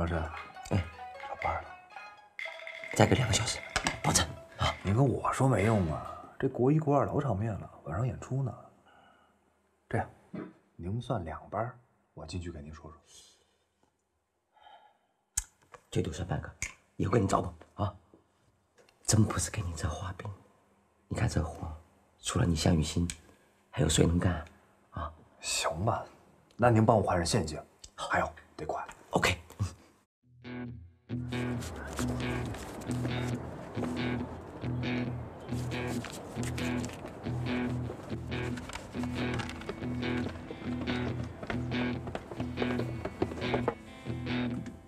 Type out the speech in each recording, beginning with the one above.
张真，哎，找班了，再给两个小时，保证。你跟我说没用啊，这国一国二老场面了，晚上演出呢。这样，您算两班，我进去给您说说。最多算半个，以后给你找补啊！真不是给你这画饼，你看这活，除了你项羽心，还有谁能干啊？行吧，那您帮我换上现金，还有得快。OK。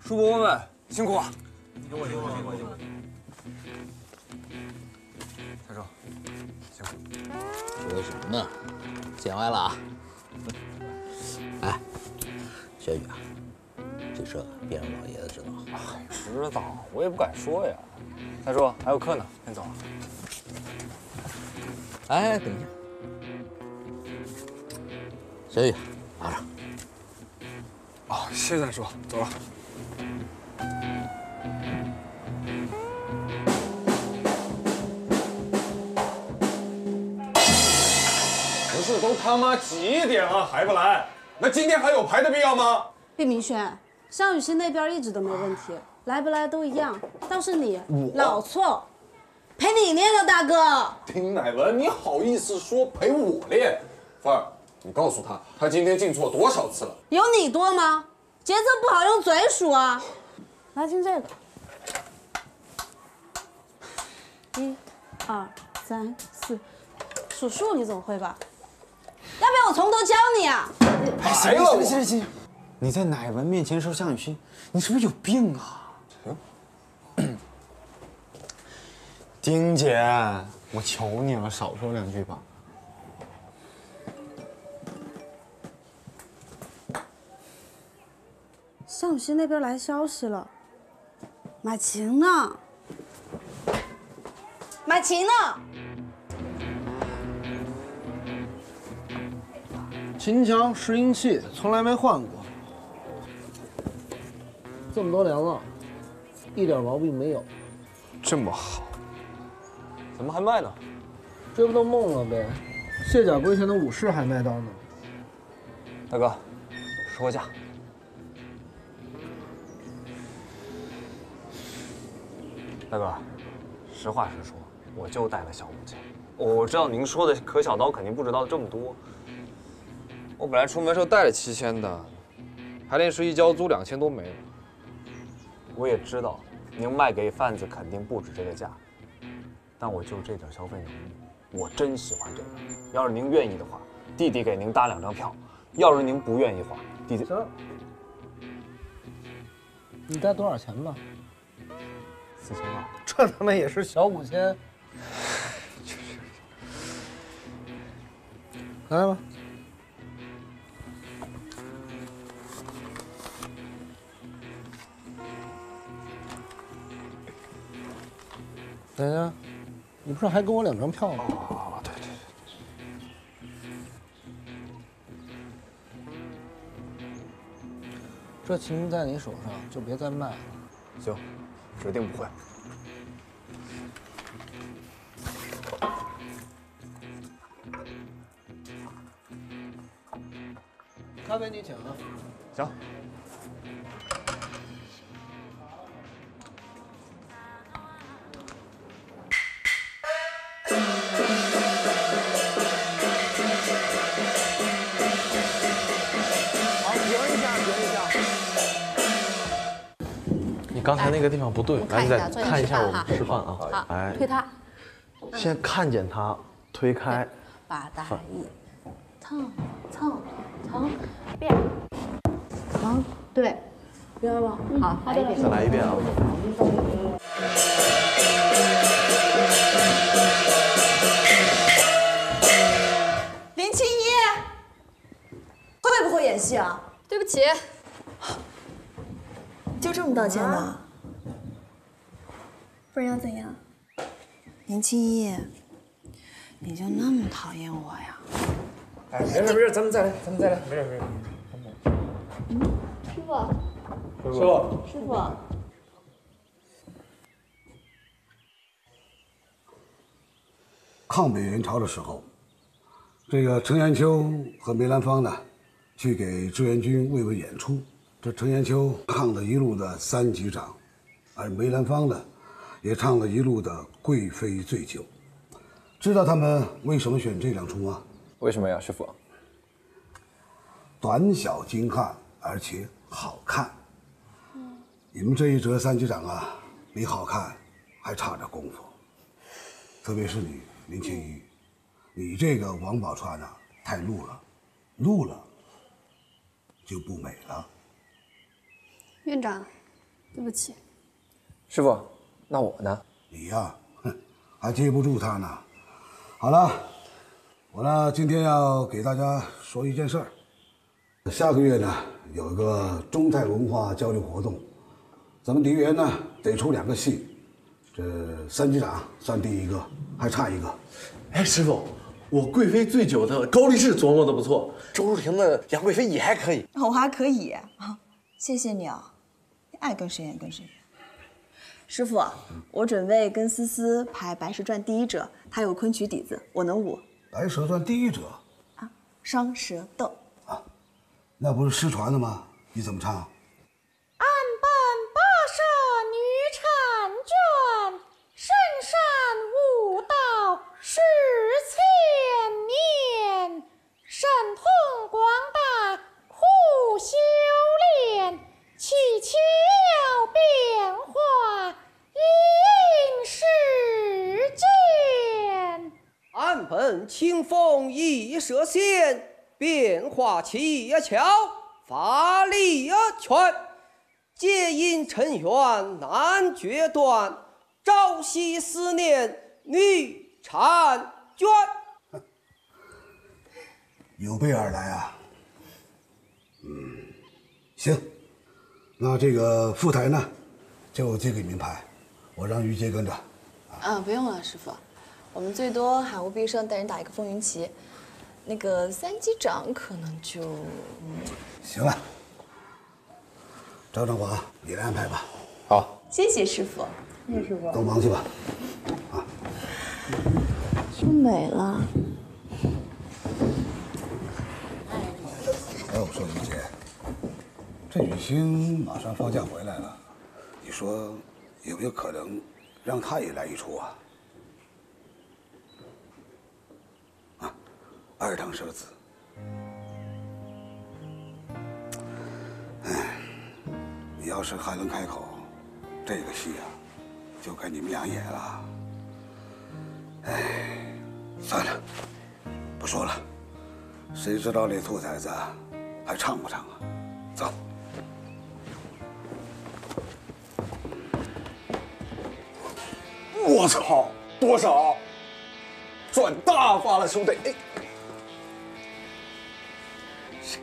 叔伯伯们辛苦了。蔡叔，辛苦。说什么呢？见外了啊！哎，小雨啊，这事别让老爷子知道。知道，我也不敢说呀。蔡叔，还有课呢，先走了。哎，等一下，小雨，拿着。哦，谢谢蔡叔，走了。不是都他妈几点了还不来？那今天还有排的必要吗？毕明轩，项羽心那边一直都没问题，来不来都一样。倒是你老错，陪你练了大哥。丁乃文，你好意思说陪我练？范儿，你告诉他，他今天进错多少次了？有你多吗？节奏不好用嘴数啊。来听这个，一、二、三、四，数数你总会吧？要不要我从头教你啊？哎，行了行了行了行了，你在乃文面前说项羽心，你是不是有病啊？丁姐，我求你了，少说两句吧。项羽心那边来消息了，买琴呢，买琴呢。秦腔拾音器从来没换过，这么多年了，一点毛病没有。这么好，怎么还卖呢？追不到梦了呗？卸甲归田的武士还卖刀呢。大哥，说价。大哥，实话实说，我就带了小五千。我知道您说的可小刀肯定不知道这么多。我本来出门时候带了七千的，排练室一交租两千都没了。我也知道您卖给贩子肯定不止这个价，但我就这点消费能力，我真喜欢这个。要是您愿意的话，弟弟给您搭两张票；要是您不愿意的话，弟弟行，你带多少钱吧？四千二。这他妈也是小五千。来吧。等一下，你不是还给我两张票吗？哦，对对这琴在你手上就别再卖了。行，指定不会。咖啡你请啊。行。刚才那个地方不对，来，你再看一下我们示范啊。好，来，推他，先看见他，推开，把大一，蹭蹭蹭，变，蹭，对，明白吗？好，来一遍，再来一遍啊。林青一，会不会演戏啊？对不起，就这么道歉呢？不然要怎样？林青一，你就那么讨厌我呀？哎，没事没事，咱们再来，咱们再来，没事没事。师傅，师傅，师傅，抗美援朝的时候，这个程砚秋和梅兰芳呢，去给志愿军慰问演出。这程砚秋抗了一路的《三级长》，而梅兰芳呢，也唱了一路的《贵妃醉酒》。知道他们为什么选这两出吗？为什么呀，师傅？短小精悍，而且好看。你们这一折三局长啊，离好看还差着功夫。特别是你林青怡，你这个王宝钏啊，太露了，露了就不美了。院长，对不起。师傅，那我呢？你呀，哼，还接不住他呢。好了，我呢今天要给大家说一件事儿。下个月呢有一个中泰文化交流活动，咱们梨园呢得出两个戏，这三局长算第一个，还差一个。哎，师傅，我贵妃醉酒的高力士琢磨的不错，周淑婷的杨贵妃也还可以。我还可以啊，谢谢你啊，你爱跟谁演跟谁演。师傅，我准备跟思思排《白蛇传》第一折，她有昆曲底子，我能舞。《白蛇传》第一折啊，双蛇斗，啊那不是失传的吗？你怎么唱？岸本八蛇女婵娟，深山悟道十千年，神通广大苦修炼，七窍变化应世间。清风一蛇线，变化七窍，法力全。皆因尘缘难决断，朝夕思念女婵娟。有备而来啊。嗯，行，那这个副台呢，就借给明牌，我让于杰跟着。啊，不用了，师傅，我们最多喊吴必胜带人打一个风云旗，那个三机长可能就……嗯，行了，张长华，你来安排吧。好，谢谢师傅，谢谢师傅都忙去吧。啊就美了。哎，我说于杰，这雨欣马上放假回来了，你说有没有可能让她也来一出啊？啊，二堂舍子。哎，你要是还能开口，这个戏啊，就该你们俩演了。哎，算了，不说了。谁知道那兔崽子还唱不唱啊？走。我操，多少？赚大发了，兄弟！哎，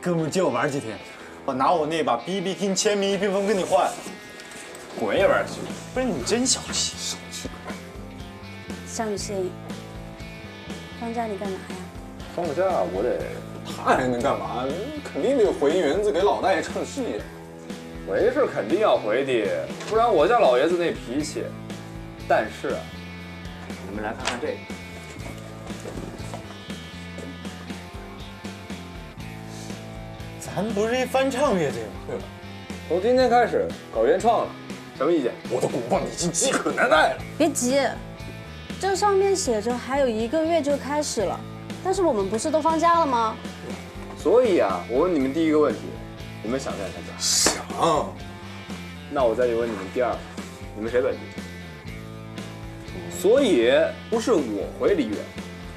哥们借我玩几天，我拿我那把 BB King 签名一披风跟你换。滚一边去！不是你真小气，小气。向雨欣，放假你干嘛呀？放假我得，他还能干嘛？肯定得回园子给老大爷唱戏。回是肯定要回的，不然我家老爷子那脾气。但是，你们来看看这个，咱不是一翻唱乐队吗？对吧？从今天开始搞原创了，什么意见？我的鼓棒已经饥渴难耐了。别急，这上面写着还有一个月就开始了，但是我们不是都放假了吗？所以啊，我问你们第一个问题，你们想不想参加？想。那我再问你们第二个，你们谁本地？所以不是我回梨园，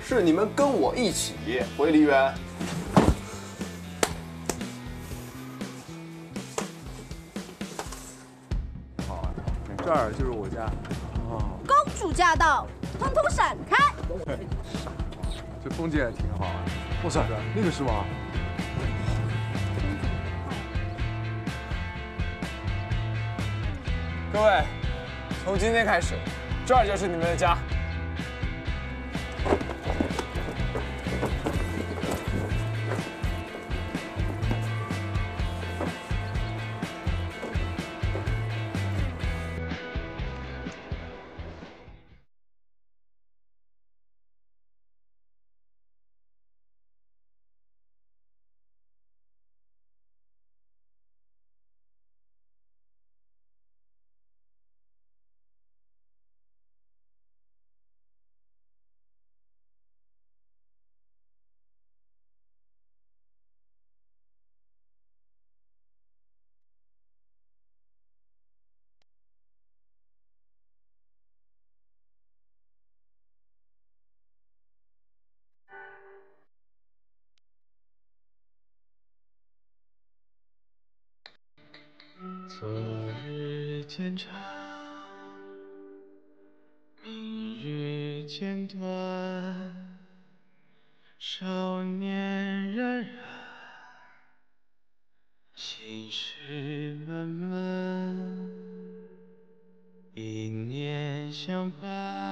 是你们跟我一起回梨园。儿就是我家。哦，公主驾到，通通闪开！这风景也挺好啊。哇塞，那个是吗？各位，从今天开始，这儿就是你们的家。渐长，明日渐短，少年冉冉，心事闷闷，一念相伴，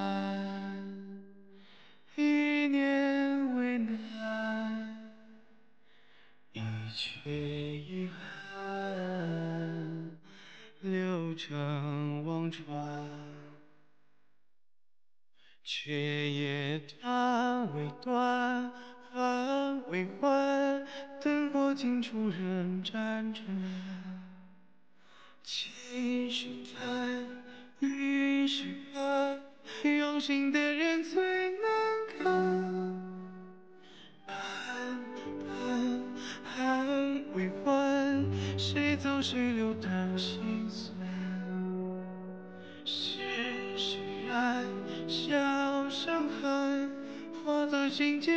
灯火尽处人辗转。情是淡，雨是寒，用心的人最难堪。盼盼盼为欢，谁走谁留叹心酸。世事然，笑伤痕，化作心间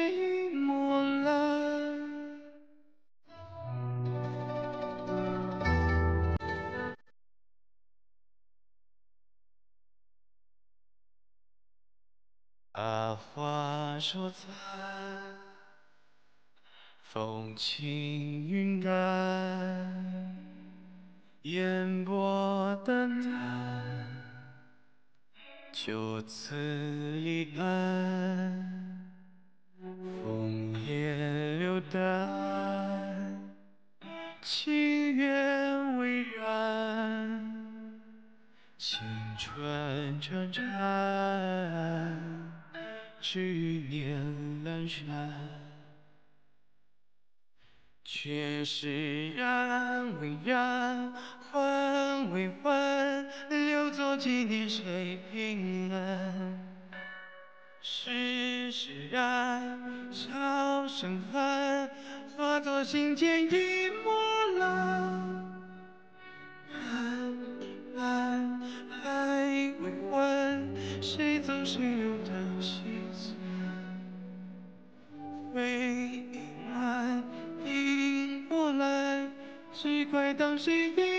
阿花说残，风轻云淡，烟波淡淡，就此离岸。枫叶流丹，情缘未燃，青春潺潺，执念阑珊。却是然未然，欢为欢，留作纪念谁平安。世事然，笑声寒，化作心间一抹蓝。盼盼爱未完，谁走谁回